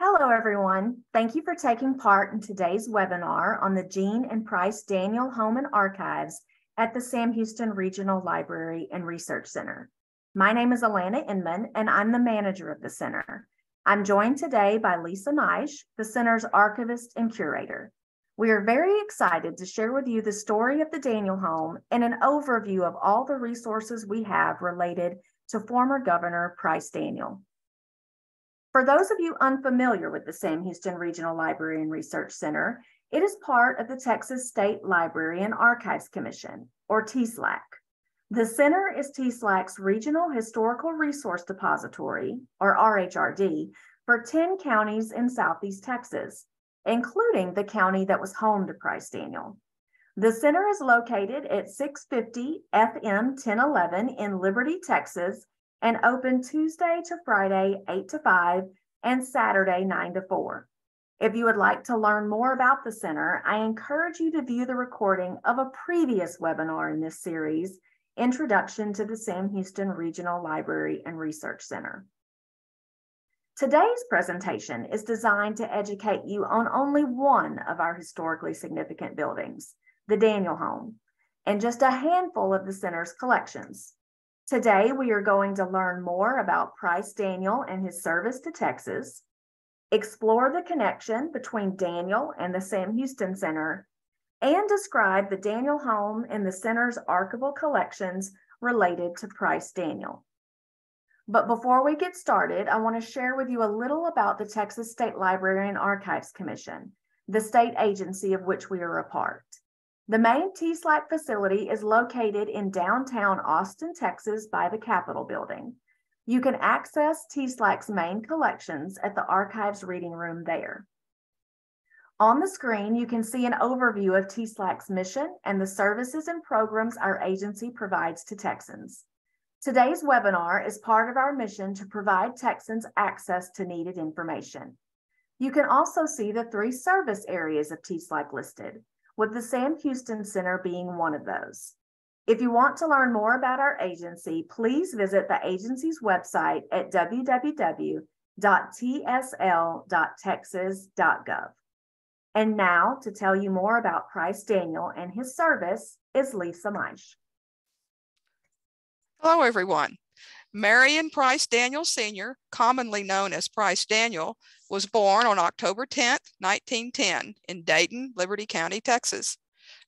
Hello, everyone. Thank you for taking part in today's webinar on the Jean and Price Daniel Home and Archives at the Sam Houston Regional Library and Research Center. My name is Alana Inman, and I'm the manager of the center. I'm joined today by Lisa Maish, the center's archivist and curator. We are very excited to share with you the story of the Daniel home and an overview of all the resources we have related to former Governor Price Daniel. For those of you unfamiliar with the Sam Houston Regional Library and Research Center, it is part of the Texas State Library and Archives Commission, or TSLAC. The center is TSLAC's Regional Historical Resource Depository, or RHRD, for 10 counties in Southeast Texas, including the county that was home to Price Daniel. The center is located at 650 FM 1011 in Liberty, Texas, and open Tuesday to Friday, 8 to 5, and Saturday, 9 to 4. If you would like to learn more about the center, I encourage you to view the recording of a previous webinar in this series, Introduction to the Sam Houston Regional Library and Research Center. Today's presentation is designed to educate you on only one of our historically significant buildings, the Daniel Home, and just a handful of the center's collections. Today, we are going to learn more about Price Daniel and his service to Texas, explore the connection between Daniel and the Sam Houston Center, and describe the Daniel home and the center's archival collections related to Price Daniel. But before we get started, I want to share with you a little about the Texas State Library and Archives Commission, the state agency of which we are a part. The main TSLAC facility is located in downtown Austin, Texas by the Capitol building. You can access TSLAC's main collections at the archives reading room there. On the screen, you can see an overview of TSLAC's mission and the services and programs our agency provides to Texans. Today's webinar is part of our mission to provide Texans access to needed information. You can also see the three service areas of TSLAC listed, with the Sam Houston Center being one of those. If you want to learn more about our agency, please visit the agency's website at www.tsl.texas.gov. And now to tell you more about Price Daniel and his service is Lisa Maish. Hello, everyone. Marion Price Daniel Sr., commonly known as Price Daniel, was born on October 10, 1910, in Dayton, Liberty County, Texas.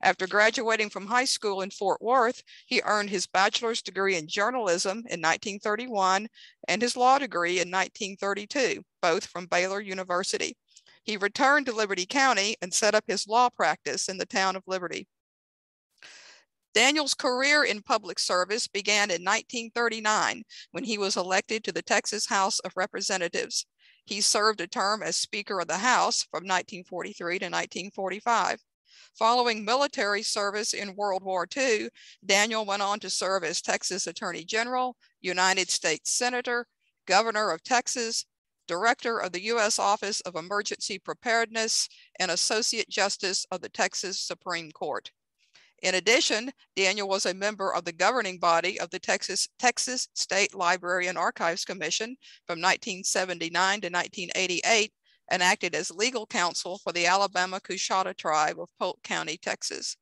After graduating from high school in Fort Worth, he earned his bachelor's degree in journalism in 1931 and his law degree in 1932, both from Baylor University. He returned to Liberty County and set up his law practice in the town of Liberty. Daniel's career in public service began in 1939 when he was elected to the Texas House of Representatives. He served a term as Speaker of the House from 1943 to 1945. Following military service in World War II, Daniel went on to serve as Texas Attorney General, United States Senator, Governor of Texas, Director of the U.S. Office of Emergency Preparedness, and Associate Justice of the Texas Supreme Court. In addition, Daniel was a member of the governing body of the Texas, Texas State Library and Archives Commission from 1979 to 1988 and acted as legal counsel for the Alabama Coushatta tribe of Polk County, Texas.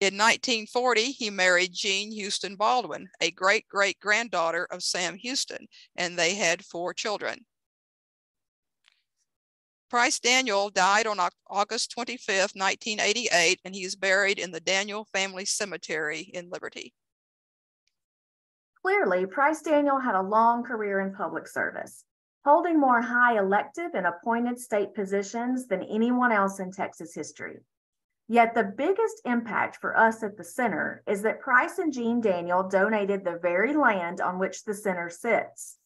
In 1940, he married Jean Houston Baldwin, a great great granddaughter of Sam Houston, and they had four children. Price Daniel died on August 25th, 1988, and he is buried in the Daniel Family Cemetery in Liberty. Clearly, Price Daniel had a long career in public service, holding more high elective and appointed state positions than anyone else in Texas history. Yet the biggest impact for us at the center is that Price and Jean Daniel donated the very land on which the center sits.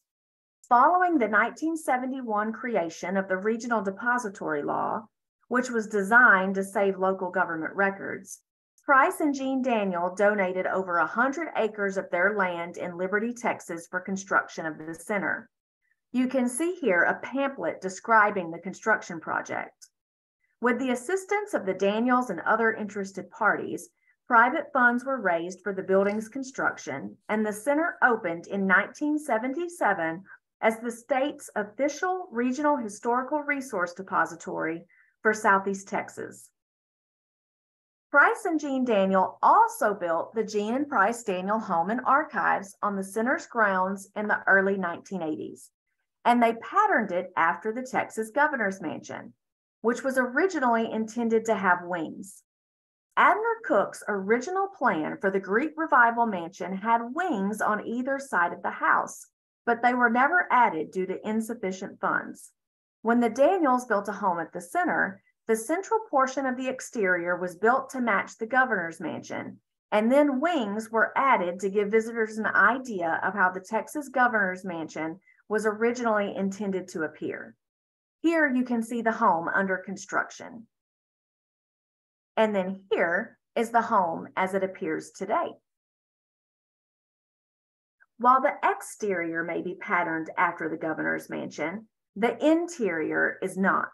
Following the 1971 creation of the Regional Depository Law, which was designed to save local government records, Price and Jean Daniel donated over 100 acres of their land in Liberty, Texas for construction of the center. You can see here a pamphlet describing the construction project. With the assistance of the Daniels and other interested parties, private funds were raised for the building's construction, and the center opened in 1977 as the state's official regional historical resource depository for Southeast Texas. Price and Jean Daniel also built the Jean and Price Daniel Home and Archives on the center's grounds in the early 1980s, and they patterned it after the Texas Governor's Mansion, which was originally intended to have wings. Abner Cook's original plan for the Greek Revival Mansion had wings on either side of the house, but they were never added due to insufficient funds. When the Daniels built a home at the center, the central portion of the exterior was built to match the governor's mansion, and then wings were added to give visitors an idea of how the Texas governor's mansion was originally intended to appear. Here you can see the home under construction. And then here is the home as it appears today. While the exterior may be patterned after the governor's mansion, the interior is not.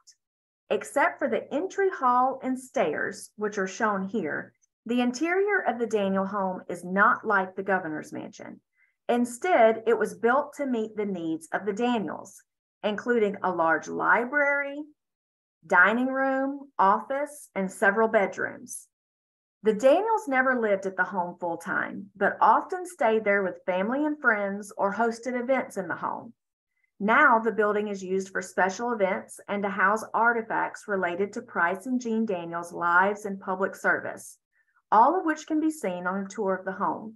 Except for the entry hall and stairs, which are shown here, the interior of the Daniel home is not like the governor's mansion. Instead, it was built to meet the needs of the Daniels, including a large library, dining room, office, and several bedrooms. The Daniels never lived at the home full time, but often stayed there with family and friends or hosted events in the home. Now the building is used for special events and to house artifacts related to Price and Jean Daniels' lives and public service, all of which can be seen on a tour of the home.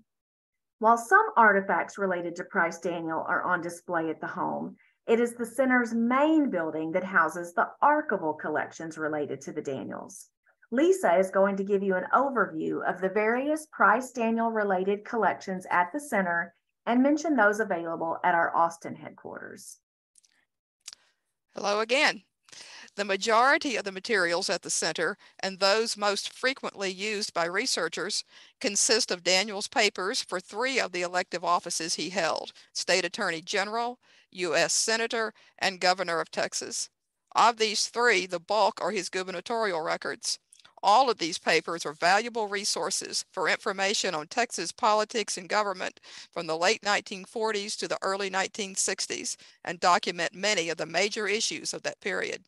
While some artifacts related to Price Daniel are on display at the home, it is the center's main building that houses the archival collections related to the Daniels. Lisa is going to give you an overview of the various Price Daniel related collections at the center and mention those available at our Austin headquarters. Hello again. The majority of the materials at the center and those most frequently used by researchers consist of Daniel's papers for three of the elective offices he held, State Attorney General, U.S. Senator, and Governor of Texas. Of these three, the bulk are his gubernatorial records. All of these papers are valuable resources for information on Texas politics and government from the late 1940s to the early 1960s and document many of the major issues of that period.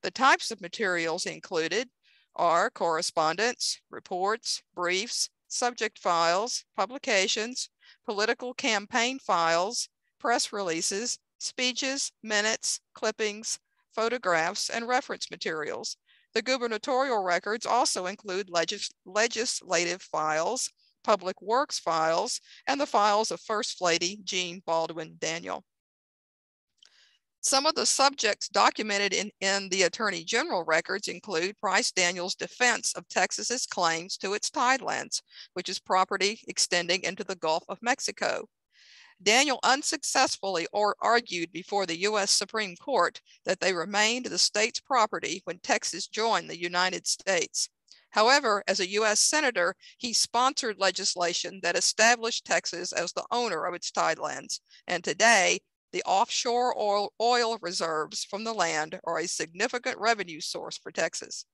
The types of materials included are correspondence, reports, briefs, subject files, publications, political campaign files, press releases, speeches, minutes, clippings, photographs, and reference materials, the gubernatorial records also include legis legislative files, public works files, and the files of First Lady Jean Baldwin Daniel. Some of the subjects documented in, in the Attorney General records include Price Daniels' defense of Texas's claims to its tidelands, which is property extending into the Gulf of Mexico. Daniel unsuccessfully or argued before the U.S. Supreme Court that they remained the state's property when Texas joined the United States. However, as a U.S. Senator, he sponsored legislation that established Texas as the owner of its tidelands. And today, the offshore oil, oil reserves from the land are a significant revenue source for Texas.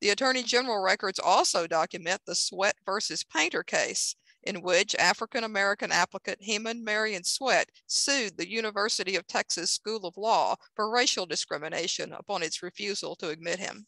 The Attorney General records also document the Sweatt versus Painter case, in which African American applicant Heman Marion Sweatt sued the University of Texas School of Law for racial discrimination upon its refusal to admit him.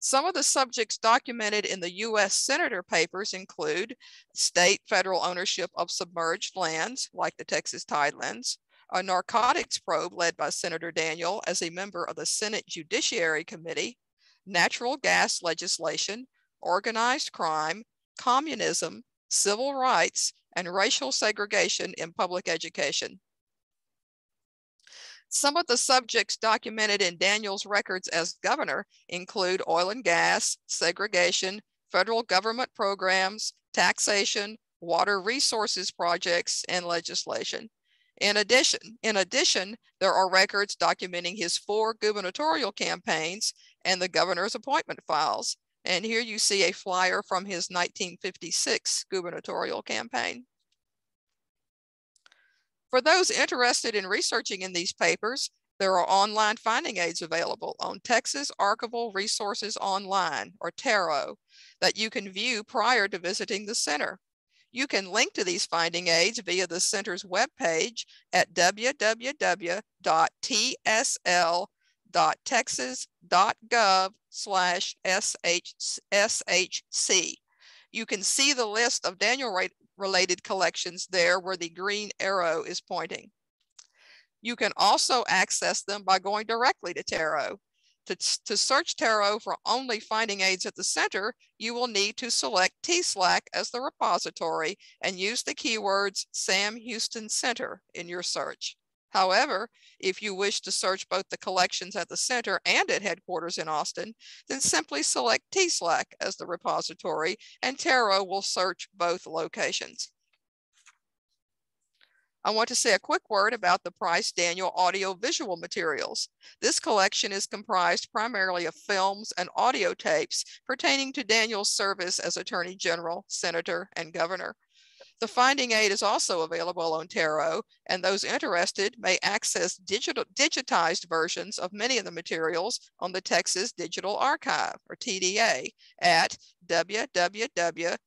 Some of the subjects documented in the US Senator papers include state federal ownership of submerged lands, like the Texas Tidelands, a narcotics probe led by Senator Daniel as a member of the Senate Judiciary Committee, natural gas legislation, organized crime, communism, civil rights, and racial segregation in public education. Some of the subjects documented in Daniel's records as governor include oil and gas, segregation, federal government programs, taxation, water resources projects, and legislation. In addition, in addition, there are records documenting his four gubernatorial campaigns and the governor's appointment files, and here you see a flyer from his 1956 gubernatorial campaign. For those interested in researching in these papers, there are online finding aids available on Texas Archival Resources Online, or TARO, that you can view prior to visiting the center. You can link to these finding aids via the center's webpage at www.tsl.texas.gov slash SHC. You can see the list of Daniel related collections there where the green arrow is pointing. You can also access them by going directly to TARO. To, to search TARO for only finding aids at the center, you will need to select TSLAC as the repository and use the keywords Sam Houston Center in your search. However, if you wish to search both the collections at the center and at headquarters in Austin, then simply select TSLAC as the repository and TARO will search both locations. I want to say a quick word about the Price Daniel audio visual materials. This collection is comprised primarily of films and audio tapes pertaining to Daniel's service as Attorney General, Senator, and Governor. The finding aid is also available on TARO, and those interested may access digital, digitized versions of many of the materials on the Texas Digital Archive, or TDA, at www.tsl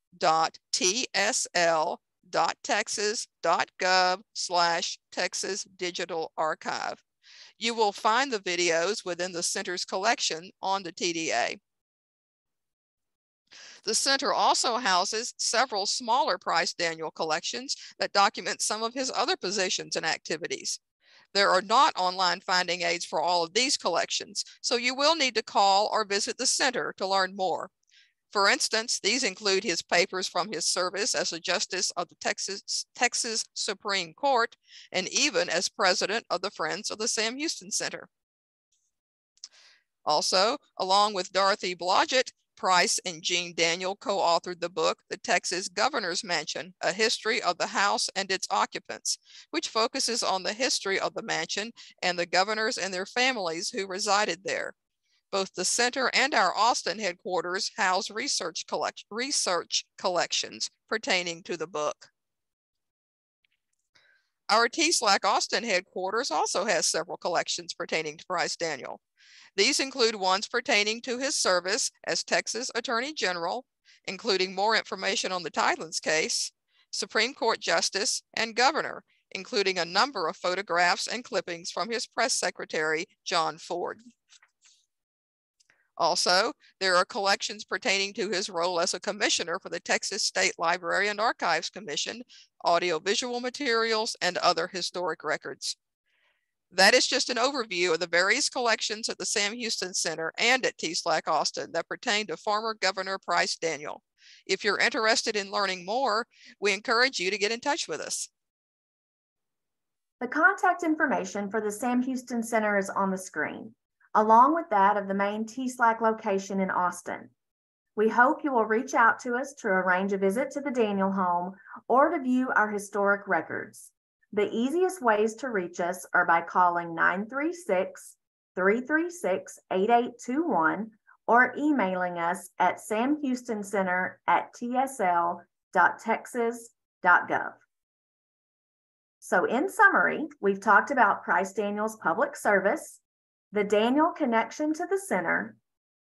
www.texas.gov slash Texas Digital Archive. You will find the videos within the center's collection on the TDA. The center also houses several smaller Price Daniel collections that document some of his other positions and activities. There are not online finding aids for all of these collections, so you will need to call or visit the center to learn more. For instance, these include his papers from his service as a justice of the Texas, Texas Supreme Court and even as president of the Friends of the Sam Houston Center. Also, along with Dorothy Blodgett, Price and Jean Daniel co-authored the book, The Texas Governor's Mansion, A History of the House and Its Occupants, which focuses on the history of the mansion and the governors and their families who resided there. Both the center and our Austin headquarters house research, collect research collections pertaining to the book. Our TSLAC Austin headquarters also has several collections pertaining to Price Daniel. These include ones pertaining to his service as Texas Attorney General, including more information on the Tidelands case, Supreme Court Justice, and Governor, including a number of photographs and clippings from his press secretary, John Ford. Also, there are collections pertaining to his role as a commissioner for the Texas State Library and Archives Commission, audiovisual materials, and other historic records. That is just an overview of the various collections at the Sam Houston Center and at TSLAC Austin that pertain to former Governor Price Daniel. If you're interested in learning more, we encourage you to get in touch with us. The contact information for the Sam Houston Center is on the screen along with that of the main TSLAC location in Austin. We hope you will reach out to us to arrange a visit to the Daniel home or to view our historic records. The easiest ways to reach us are by calling 936 336 8821 or emailing us at samhoustoncenter at tsl.texas.gov. So, in summary, we've talked about Price Daniels public service, the Daniel connection to the center,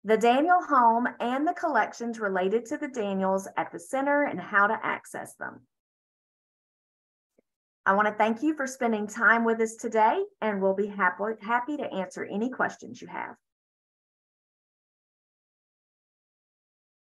the Daniel home, and the collections related to the Daniels at the center and how to access them. I want to thank you for spending time with us today, and we'll be happy, happy to answer any questions you have.